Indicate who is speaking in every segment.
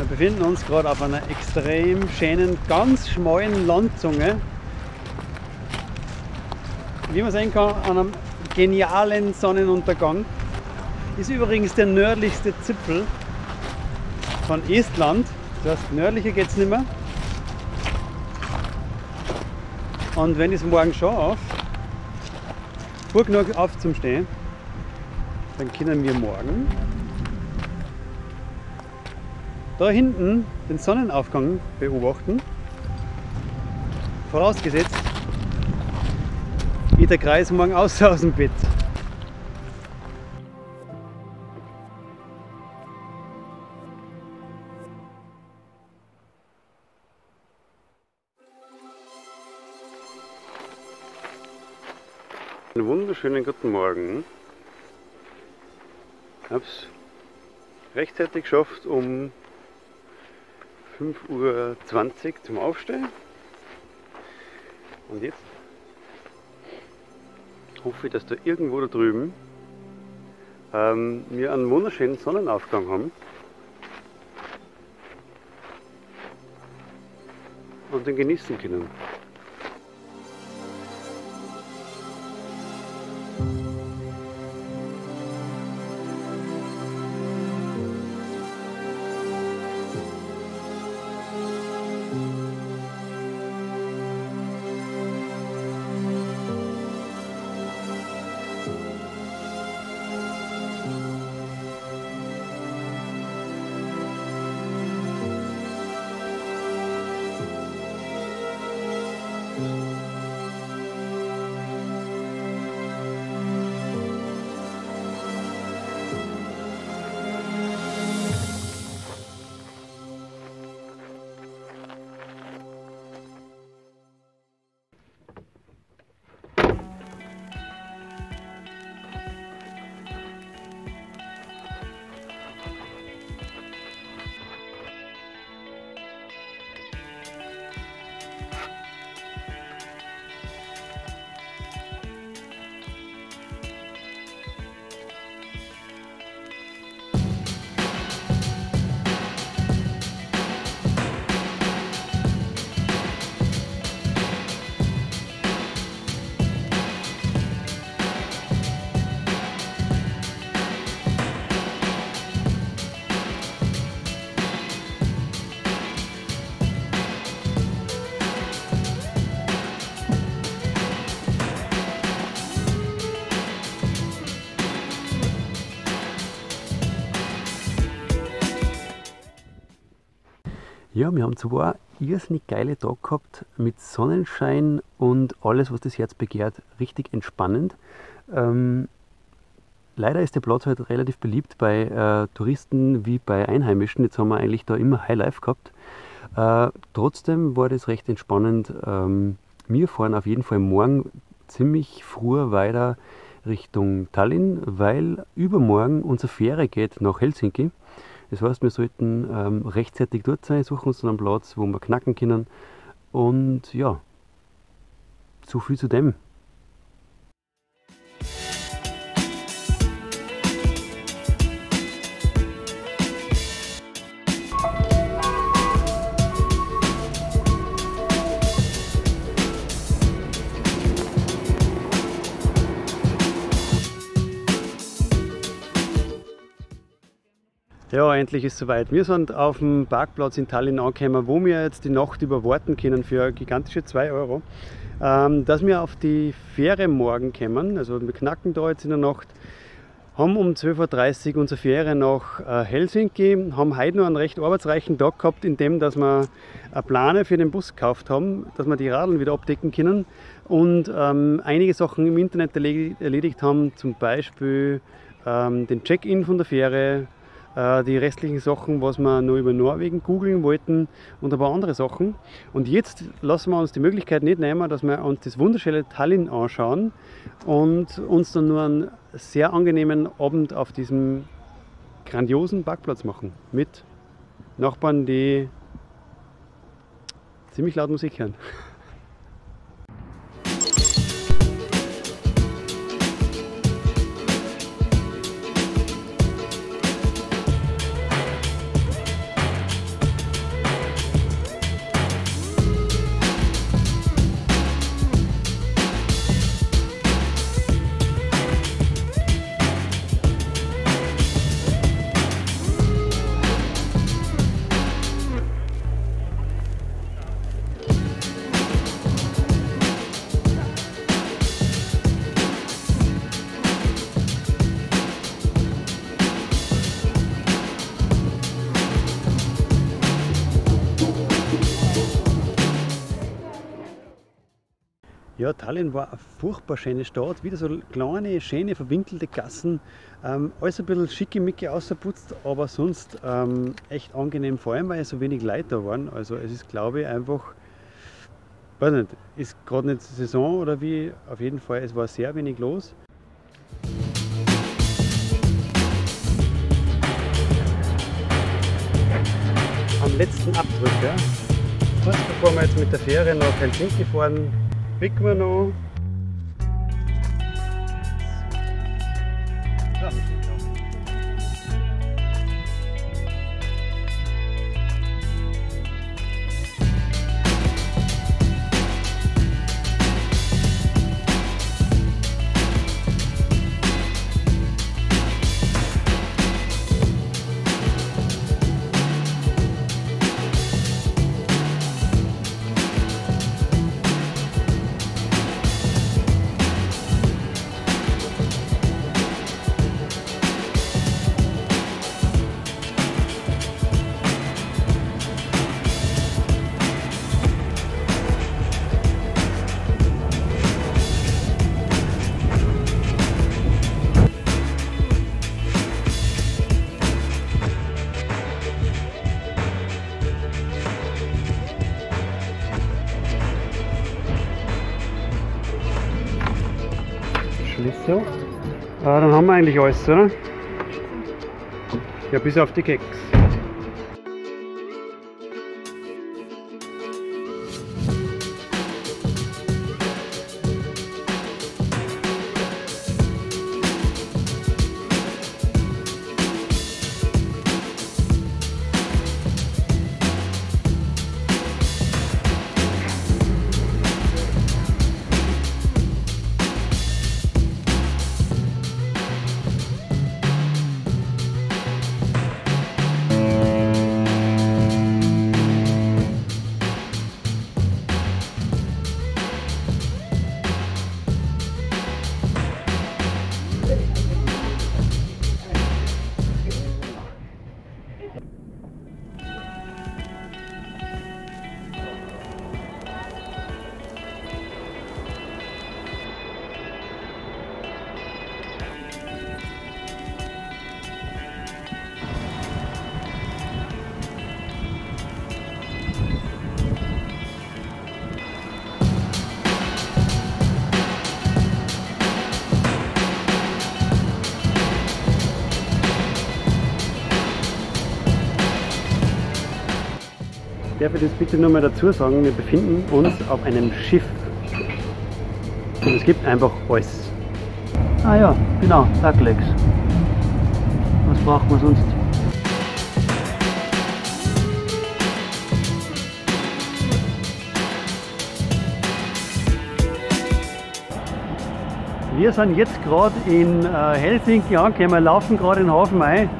Speaker 1: Wir befinden uns gerade auf einer extrem schönen, ganz schmalen Landzunge. Wie man sehen kann, an einem genialen Sonnenuntergang. Ist übrigens der nördlichste Zipfel von Estland. Das heißt, nördlicher geht es nicht mehr. Und wenn ich es morgen schon auf, früh genug auf zum Stehen, dann können wir morgen da hinten den Sonnenaufgang beobachten. Vorausgesetzt, geht der Kreis morgen aus aus dem Bett. Einen wunderschönen guten Morgen. Ich habe es rechtzeitig geschafft, um 5.20 Uhr zum Aufstehen. Und jetzt hoffe ich, dass da irgendwo da drüben ähm, wir einen wunderschönen Sonnenaufgang haben. Und den genießen können. Ja, wir haben zwei irrsinnig geile Tage gehabt mit Sonnenschein und alles, was das Herz begehrt, richtig entspannend. Ähm, leider ist der Platz halt relativ beliebt bei äh, Touristen wie bei Einheimischen. Jetzt haben wir eigentlich da immer Highlife gehabt. Äh, trotzdem war das recht entspannend. Ähm, wir fahren auf jeden Fall morgen ziemlich früh weiter Richtung Tallinn, weil übermorgen unsere Fähre geht nach Helsinki. Das heißt, wir sollten ähm, rechtzeitig dort sein, suchen uns dann einen Platz, wo wir knacken können. Und ja, so viel zu dem. Ja, endlich ist es soweit. Wir sind auf dem Parkplatz in Tallinn angekommen, wo wir jetzt die Nacht überwarten können für gigantische 2 Euro. Ähm, dass wir auf die Fähre morgen kommen, also wir knacken da jetzt in der Nacht, haben um 12.30 Uhr unsere Fähre nach äh, Helsinki, haben heute noch einen recht arbeitsreichen Tag gehabt, in dem dass wir eine Plane für den Bus gekauft haben, dass wir die Radeln wieder abdecken können und ähm, einige Sachen im Internet erledigt haben, zum Beispiel ähm, den Check-in von der Fähre, äh, die restlichen Sachen, was wir noch über Norwegen googeln wollten und ein paar andere Sachen. Und jetzt lassen wir uns die Möglichkeit nicht nehmen, dass wir uns das wunderschöne Tallinn anschauen und uns dann nur einen sehr angenehmen Abend auf diesem grandiosen Parkplatz machen mit Nachbarn, die ziemlich laut Musik hören. Ja, Tallinn war eine furchtbar schöne Stadt, wieder so kleine, schöne, verwinkelte Gassen, ähm, alles ein bisschen schickimicki außerputzt, aber sonst ähm, echt angenehm, vor allem weil so wenig Leute da waren. Also es ist, glaube ich, einfach, weiß nicht, ist gerade nicht Saison oder wie, auf jeden Fall, es war sehr wenig los. Am letzten Abdruck, ja, kurz bevor wir jetzt mit der Fähre nach Helsinki fahren, picken wir haben wir eigentlich alles, oder? Ja, bis auf die Keks. Darf ich das bitte nur mal dazu sagen, wir befinden uns auf einem Schiff. Und es gibt einfach alles.
Speaker 2: Ah ja, genau, Backlegs. Was braucht man sonst?
Speaker 1: Wir sind jetzt gerade in äh, Helsinki angekommen, laufen gerade in den Hafen ein,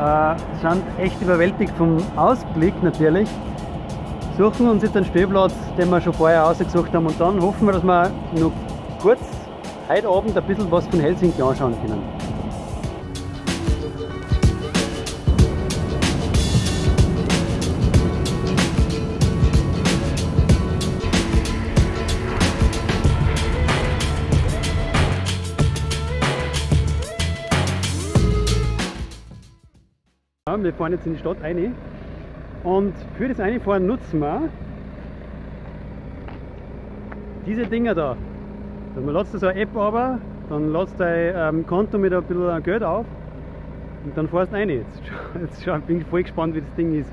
Speaker 1: äh, sind echt überwältigt vom Ausblick natürlich suchen uns jetzt einen Stellplatz, den wir schon vorher ausgesucht haben und dann hoffen wir, dass wir noch kurz heute Abend ein bisschen was von Helsinki anschauen können. wir fahren jetzt in die Stadt rein und für das Einfahren nutzen wir diese Dinger da. Also man lässt so eine App aber, dann lässt dein ähm, Konto mit ein bisschen Geld auf und dann fährst du rein. Jetzt, jetzt bin ich voll gespannt, wie das Ding ist.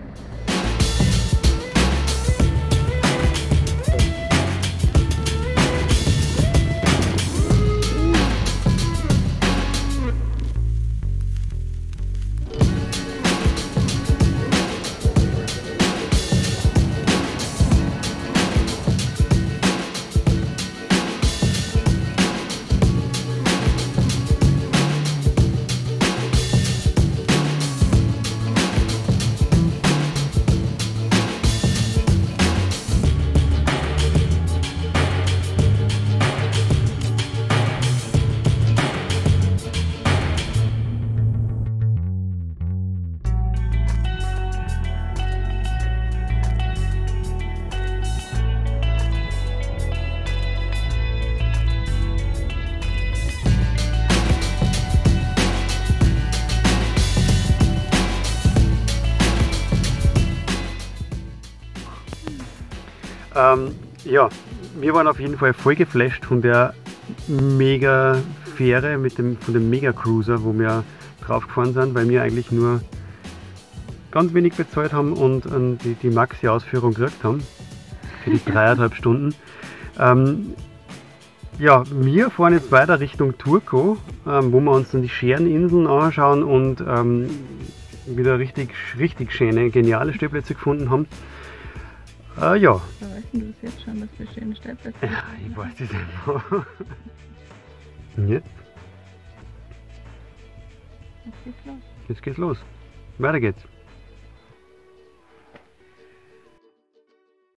Speaker 1: Ähm, ja, wir waren auf jeden Fall voll geflasht von der mega Fähre mit dem, von dem Mega Cruiser, wo wir drauf gefahren sind, weil wir eigentlich nur ganz wenig bezahlt haben und ähm, die, die Maxi-Ausführung gekriegt haben für die dreieinhalb Stunden. Ähm, ja, wir fahren jetzt weiter Richtung Turku, ähm, wo wir uns dann die Schereninseln anschauen und ähm, wieder richtig, richtig schöne, geniale Stellplätze gefunden haben. Äh, ja.
Speaker 3: Da weißt du das jetzt schon, dass wir schöne Stellplätze
Speaker 1: Ja, ich weiß das einfach. Und jetzt?
Speaker 3: Jetzt geht's los.
Speaker 1: Jetzt geht's los. Weiter geht's.